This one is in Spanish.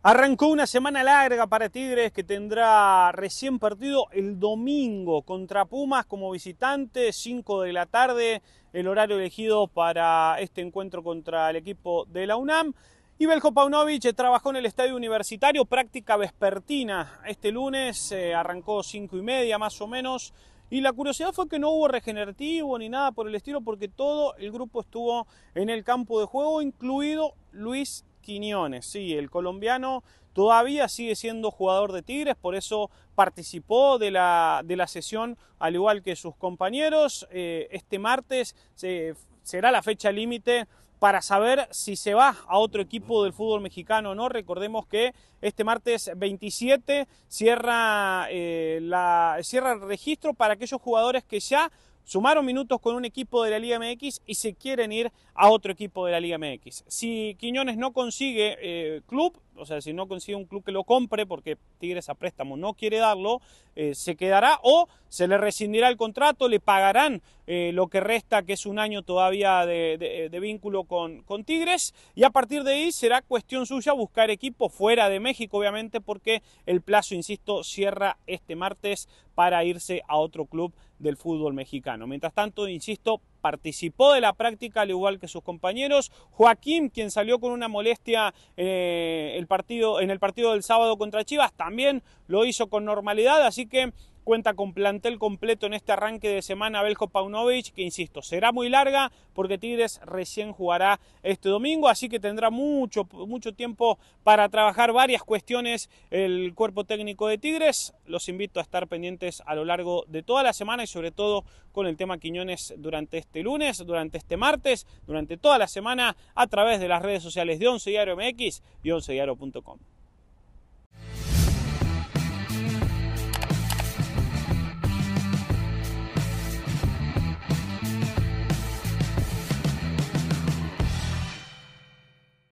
Arrancó una semana larga para Tigres que tendrá recién partido el domingo contra Pumas como visitante, 5 de la tarde, el horario elegido para este encuentro contra el equipo de la UNAM. Y Belko Paunovic trabajó en el estadio universitario, práctica vespertina. Este lunes eh, arrancó 5 y media más o menos. Y la curiosidad fue que no hubo regenerativo ni nada por el estilo, porque todo el grupo estuvo en el campo de juego, incluido Luis Quiñones. Sí, el colombiano todavía sigue siendo jugador de Tigres, por eso participó de la, de la sesión al igual que sus compañeros. Eh, este martes será la fecha límite para saber si se va a otro equipo del fútbol mexicano o no. Recordemos que este martes 27 cierra, eh, la, cierra el registro para aquellos jugadores que ya sumaron minutos con un equipo de la Liga MX y se quieren ir a otro equipo de la Liga MX. Si Quiñones no consigue eh, club, o sea, si no consigue un club que lo compre, porque Tigres a préstamo no quiere darlo, eh, se quedará o se le rescindirá el contrato, le pagarán eh, lo que resta, que es un año todavía de, vínculo con, con, Tigres, y a partir de ahí será cuestión suya buscar equipo fuera de México, obviamente, porque el plazo, insisto, cierra este martes para irse a otro club del fútbol mexicano. Mientras tanto, insisto, participó de la práctica al igual que sus compañeros. Joaquín, quien salió con una molestia eh, el partido, en el partido del sábado contra Chivas, también lo hizo con normalidad, así que cuenta con plantel completo en este arranque de semana Belko Paunovic, que insisto, será muy larga porque Tigres recién jugará este domingo, así que tendrá mucho, mucho tiempo para trabajar varias cuestiones el cuerpo técnico de Tigres. Los invito a estar pendientes a lo largo de toda la semana y sobre todo con el tema Quiñones durante este lunes, durante este martes, durante toda la semana a través de las redes sociales de Once Diario MX y OnceDiario.com.